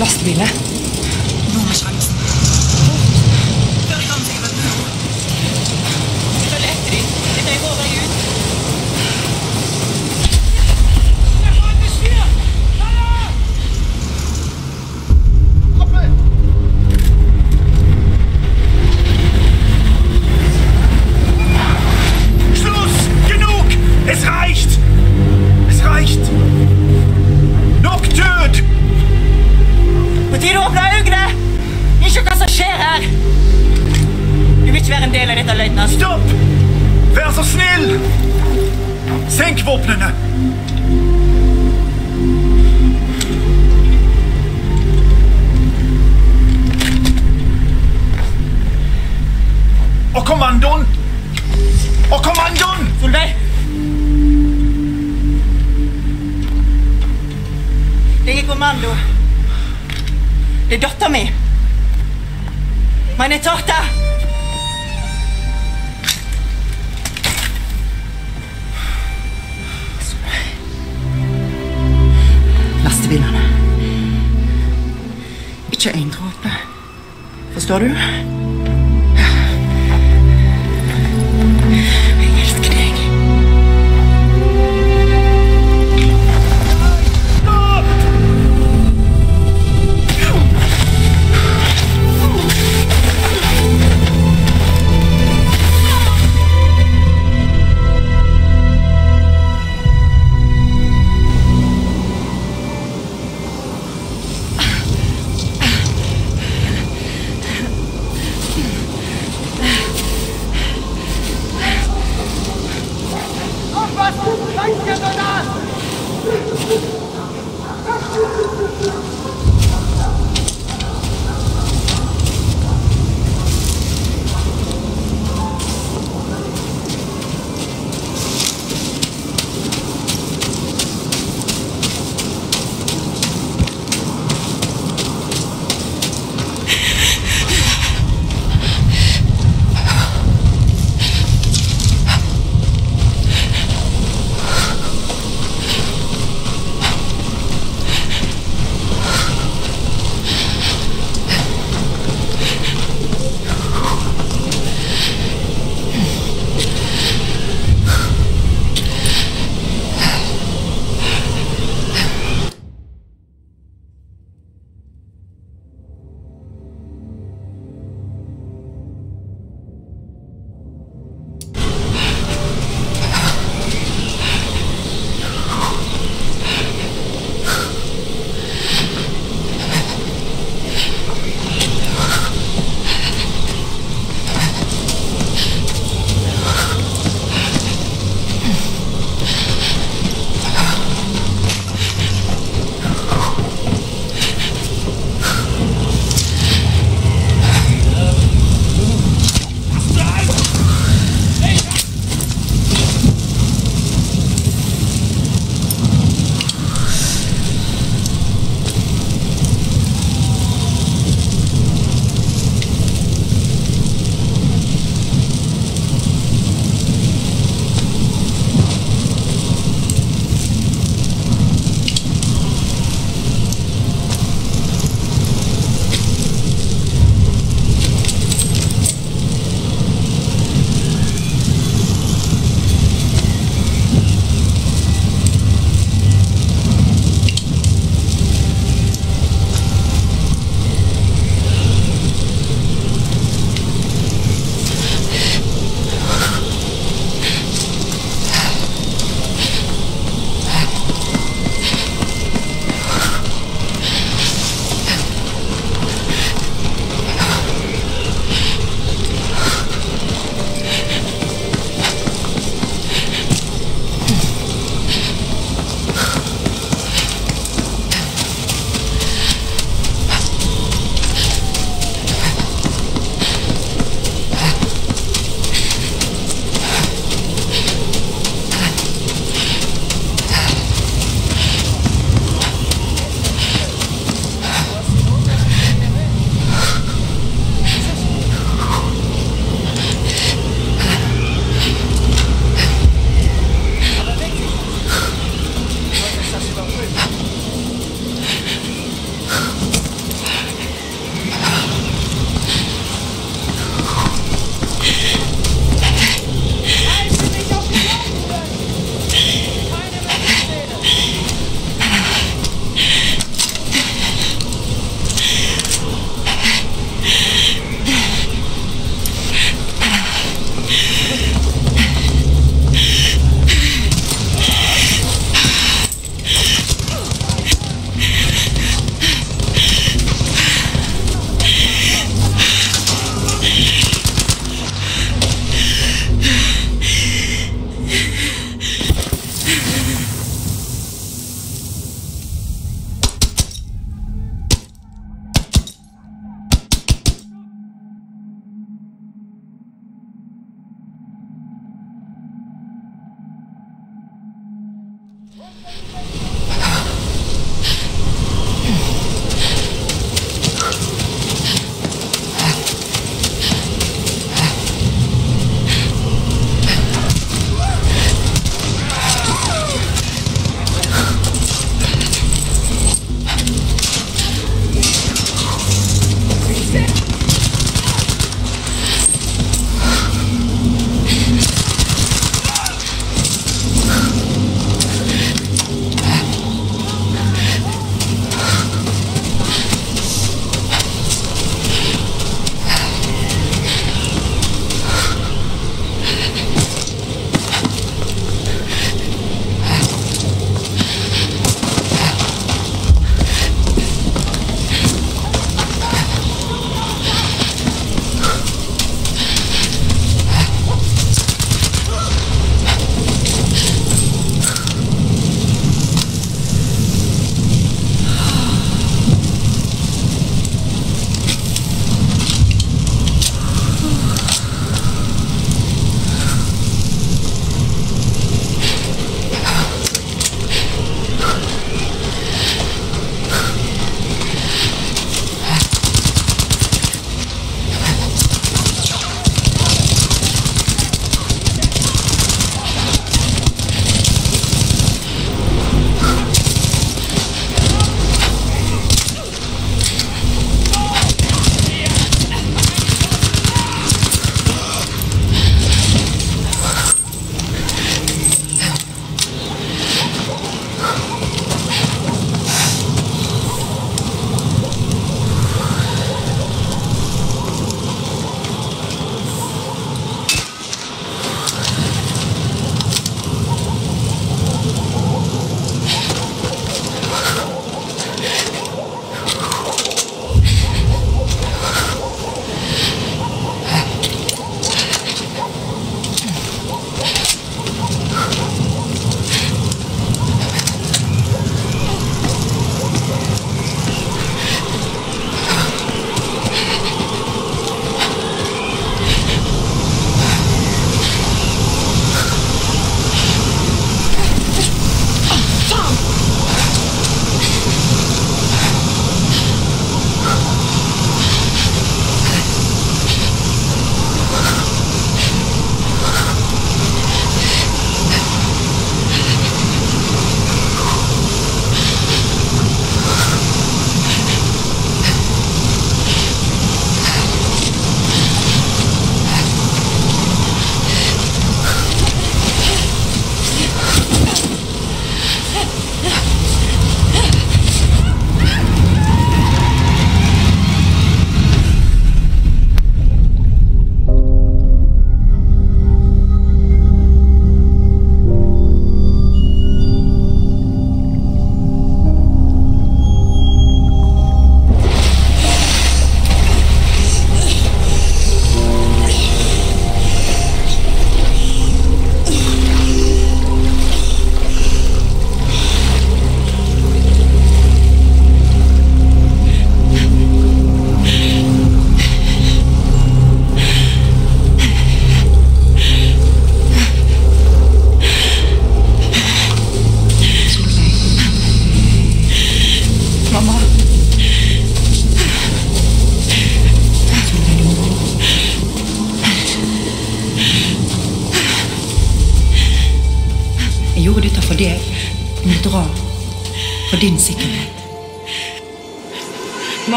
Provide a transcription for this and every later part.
lastebiler. kommando. Det er dattera mi. Meine Tochter! Lastebilene. Ikke én dråpe. Forstår du? Ja.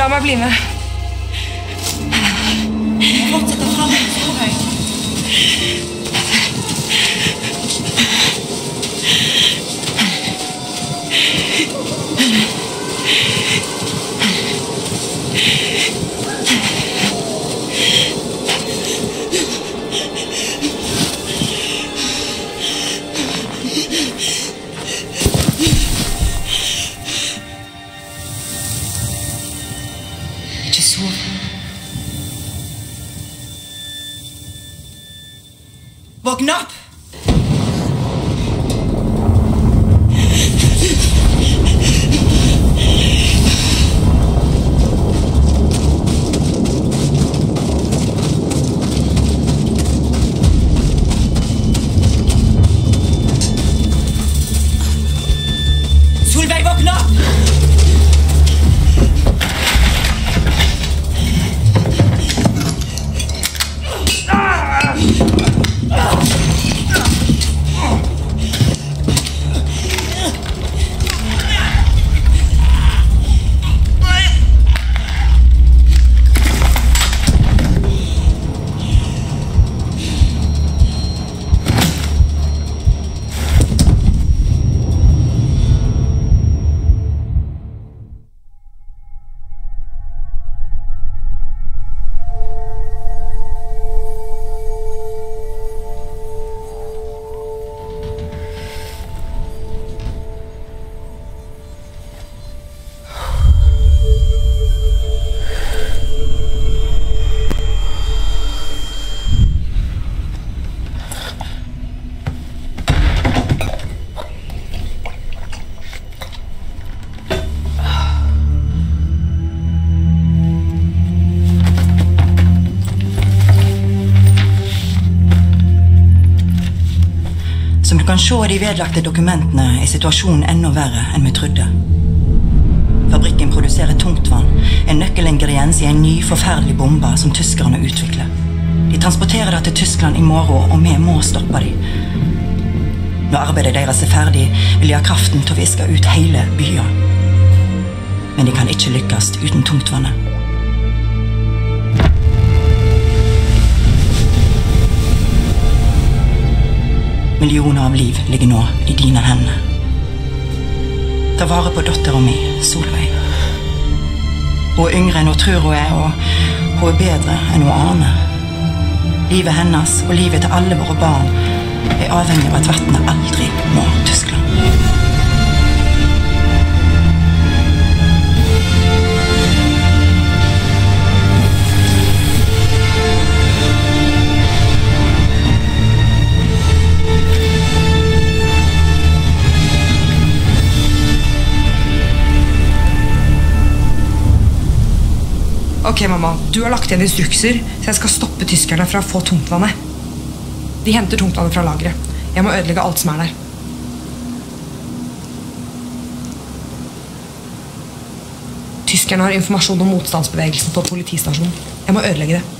La meg bli med. Se i de vedlagte dokumentene, er situasjonen enda verre enn vi trodde. Fabrikken produserer tungtvann, en nøkkelingrediens i en ny, forferdelig bombe som tyskerne utvikler. De transporterer det til Tyskland i morgen, og vi må stoppe dem. Når arbeidet deres er ferdig, vil de ha kraften til å viske ut hele byen. Men de kan ikke lykkes uten tungtvannet. Millioner av liv ligger nå i dine hender. Ta vare på dattera mi, Solveig. Hun er yngre enn hun tror hun er, og hun er bedre enn hun aner. Livet hennes og livet til alle våre barn er avhengig av at vannet aldri må Tyskland. Ok, mamma. Du har lagt igjen instrukser, så jeg skal stoppe tyskerne fra å få tungtvannet. De henter tungtvannet fra lageret. Jeg må ødelegge alt som er der. Tyskerne har informasjon om motstandsbevegelsen på politistasjonen. Jeg må ødelegge det.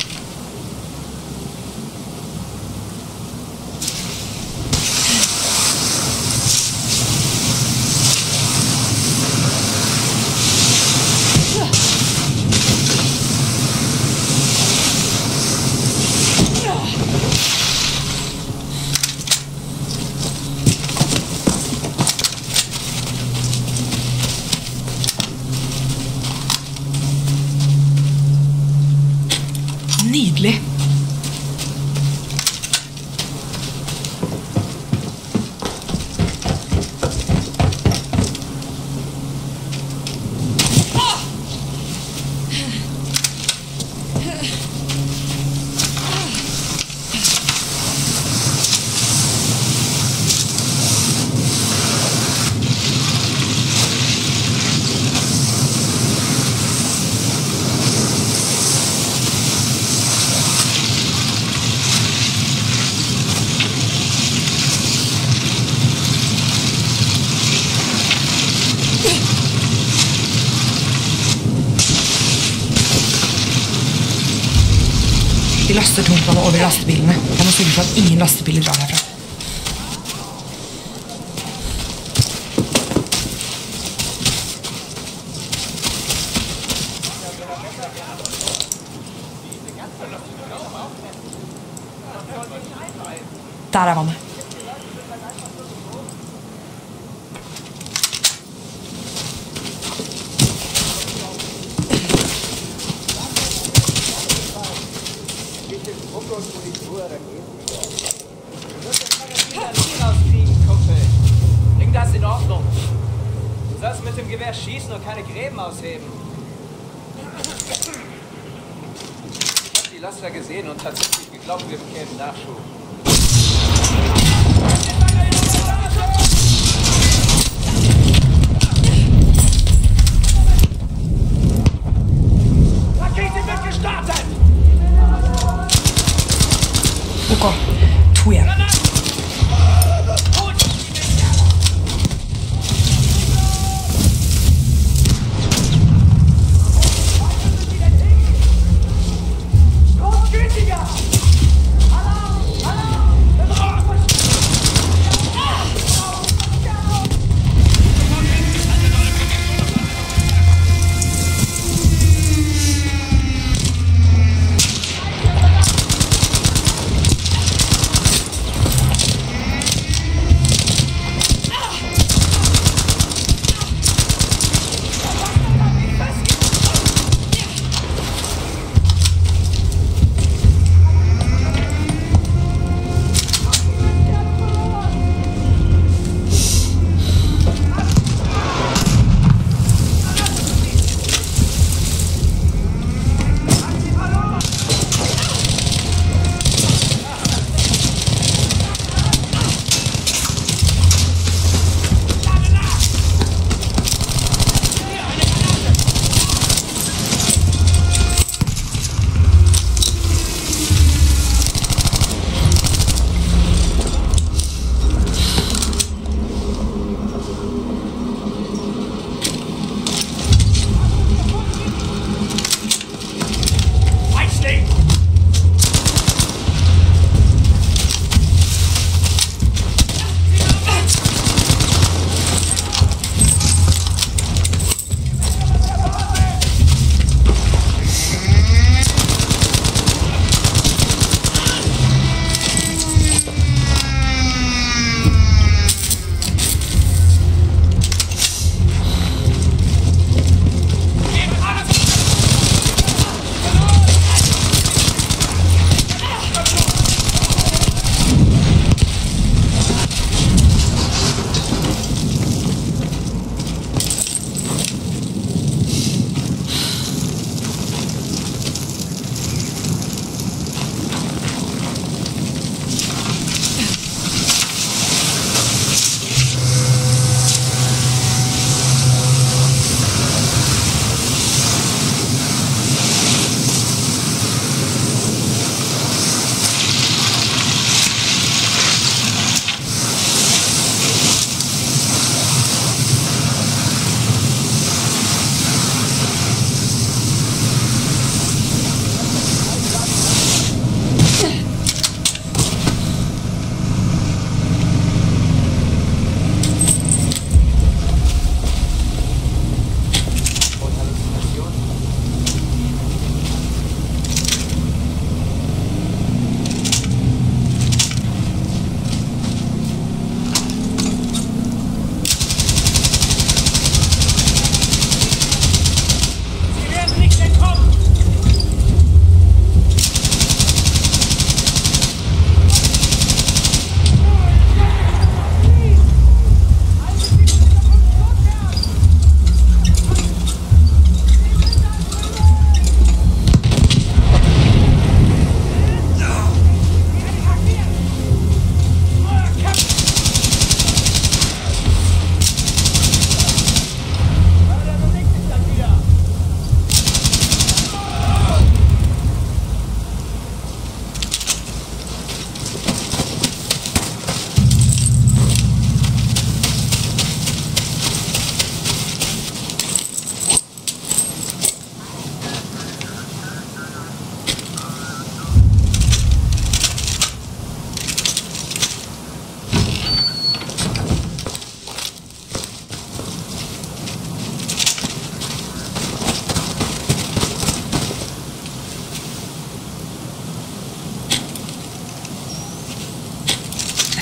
lastebilene. Jeg må sørge for at ingen lastebiler drar herfra. Der er vannet.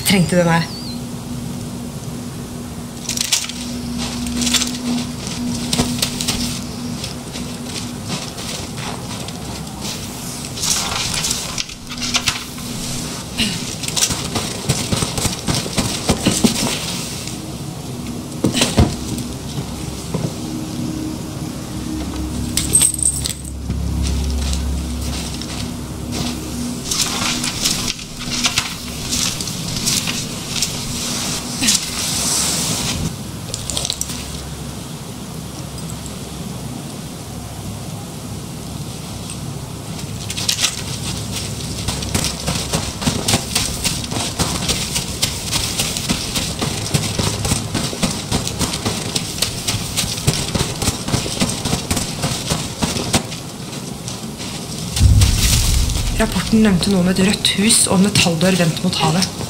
Trengte den her. Rapporten nevnte noe om et rødt hus og en metalldør vendt mot havet.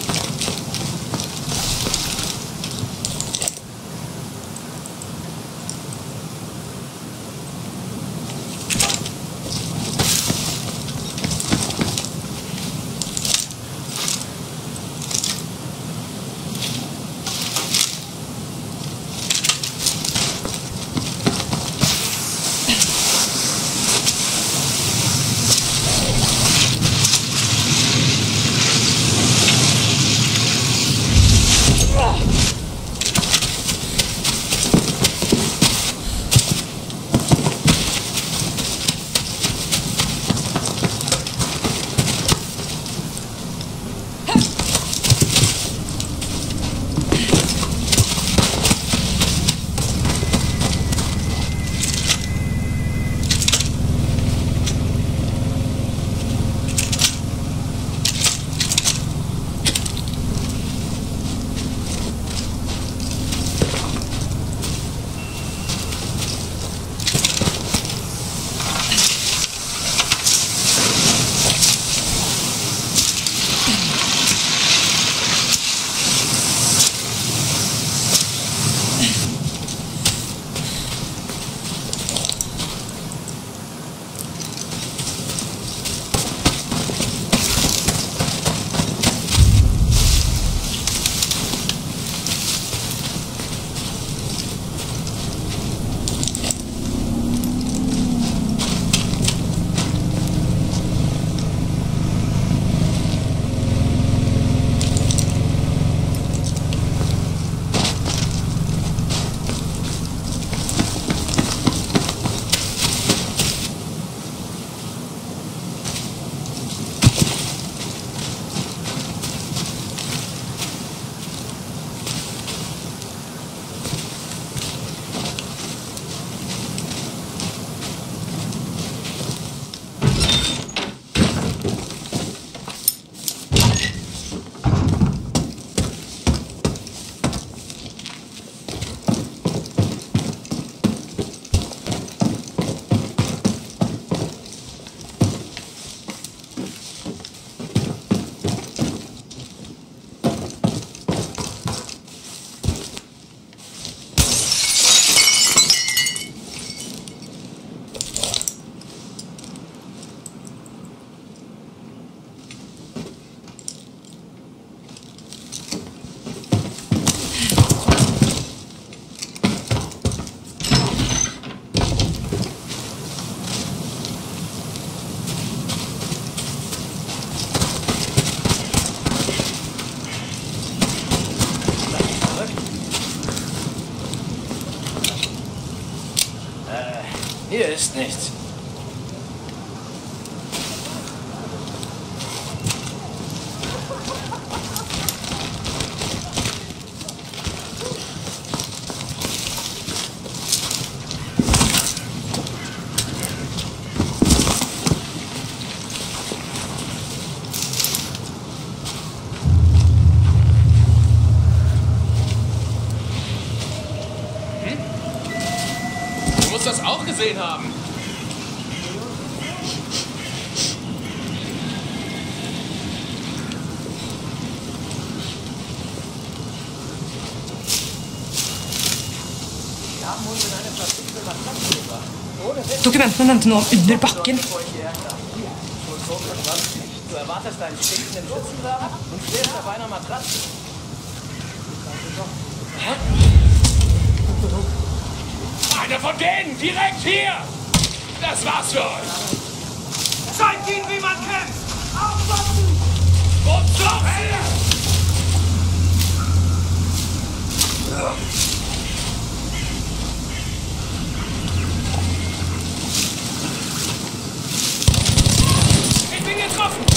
Hier ist nichts. Nevnte noe om under bakken. Du erwartest einen stinkenden Schützengraben und schläfst auf einer Matratze. Einer von denen, direkt hier! Das war's für euch! Zeigt ihnen, wie man kämpft! Und noch getroffen!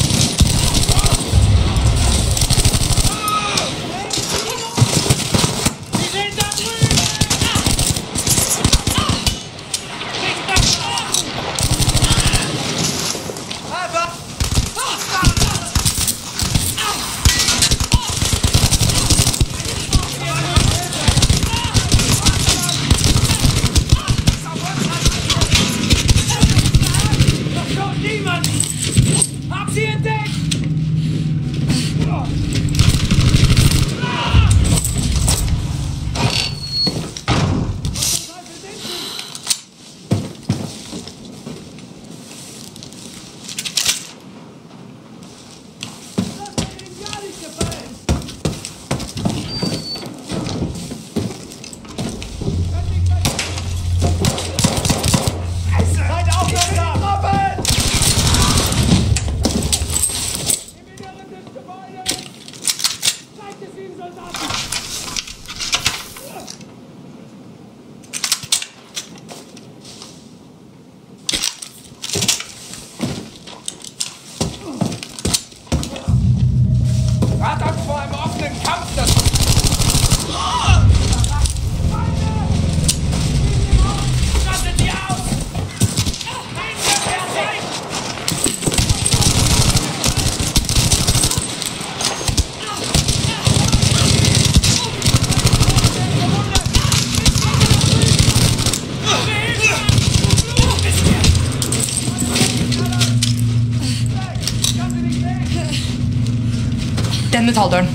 Den metalldøren.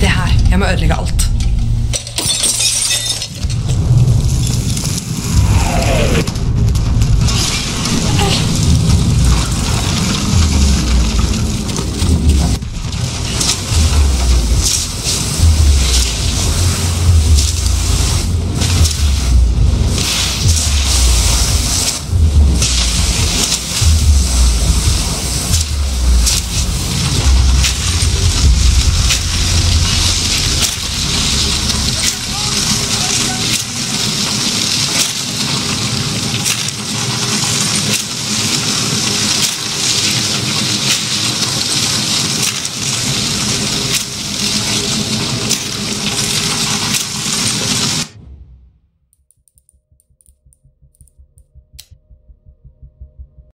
Det her. Jeg må ødelegge alt.